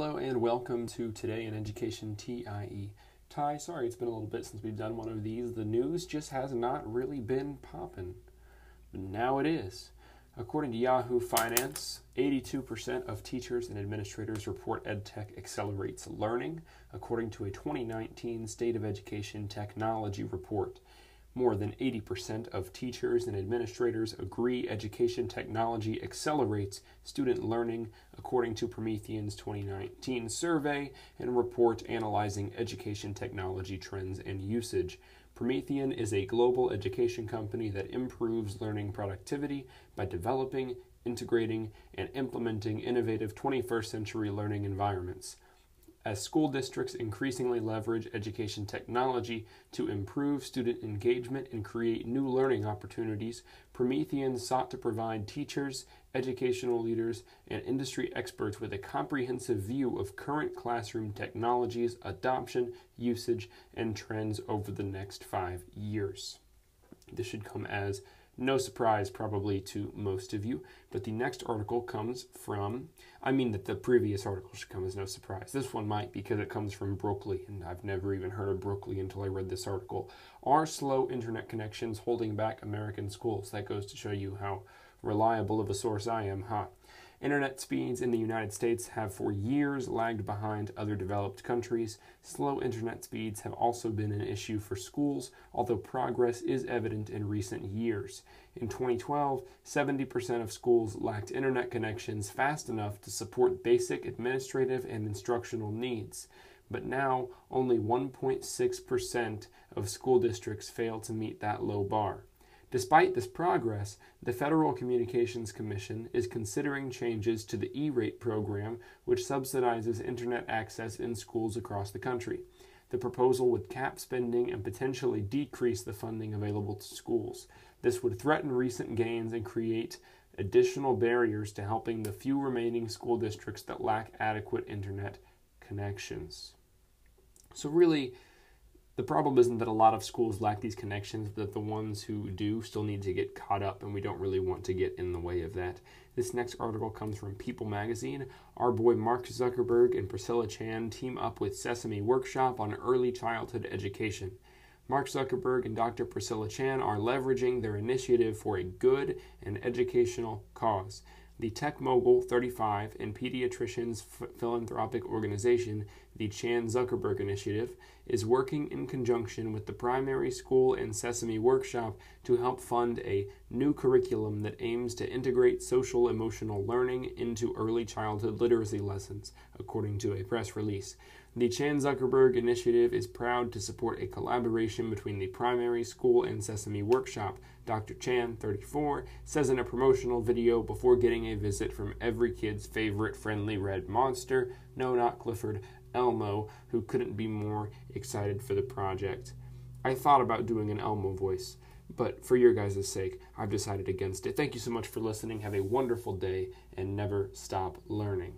Hello and welcome to Today in Education TIE. Ty, sorry it's been a little bit since we've done one of these. The news just has not really been popping. But now it is. According to Yahoo Finance, 82% of teachers and administrators report EdTech accelerates learning, according to a 2019 State of Education Technology report. More than 80% of teachers and administrators agree education technology accelerates student learning, according to Promethean's 2019 survey and report analyzing education technology trends and usage. Promethean is a global education company that improves learning productivity by developing, integrating, and implementing innovative 21st century learning environments. As school districts increasingly leverage education technology to improve student engagement and create new learning opportunities, Promethean sought to provide teachers, educational leaders, and industry experts with a comprehensive view of current classroom technologies, adoption, usage, and trends over the next five years. This should come as no surprise, probably, to most of you. But the next article comes from, I mean, that the previous article should come as no surprise. This one might because it comes from Brookings, and I've never even heard of Brookings until I read this article. Are slow internet connections holding back American schools? That goes to show you how reliable of a source I am, huh? Internet speeds in the United States have for years lagged behind other developed countries. Slow internet speeds have also been an issue for schools, although progress is evident in recent years. In 2012, 70% of schools lacked internet connections fast enough to support basic administrative and instructional needs. But now, only 1.6% of school districts fail to meet that low bar. Despite this progress, the Federal Communications Commission is considering changes to the E rate program, which subsidizes internet access in schools across the country. The proposal would cap spending and potentially decrease the funding available to schools. This would threaten recent gains and create additional barriers to helping the few remaining school districts that lack adequate internet connections. So, really, the problem isn't that a lot of schools lack these connections, but the ones who do still need to get caught up, and we don't really want to get in the way of that. This next article comes from People magazine. Our boy Mark Zuckerberg and Priscilla Chan team up with Sesame Workshop on early childhood education. Mark Zuckerberg and Dr. Priscilla Chan are leveraging their initiative for a good and educational cause. The Tech Mogul 35 and Pediatricians Philanthropic Organization, the Chan Zuckerberg Initiative, is working in conjunction with the Primary School and Sesame Workshop to help fund a new curriculum that aims to integrate social emotional learning into early childhood literacy lessons, according to a press release. The Chan Zuckerberg Initiative is proud to support a collaboration between the primary school and Sesame Workshop. Dr. Chan, 34, says in a promotional video before getting a visit from every kid's favorite friendly red monster, no, not Clifford, Elmo, who couldn't be more excited for the project. I thought about doing an Elmo voice, but for your guys' sake, I've decided against it. Thank you so much for listening. Have a wonderful day and never stop learning.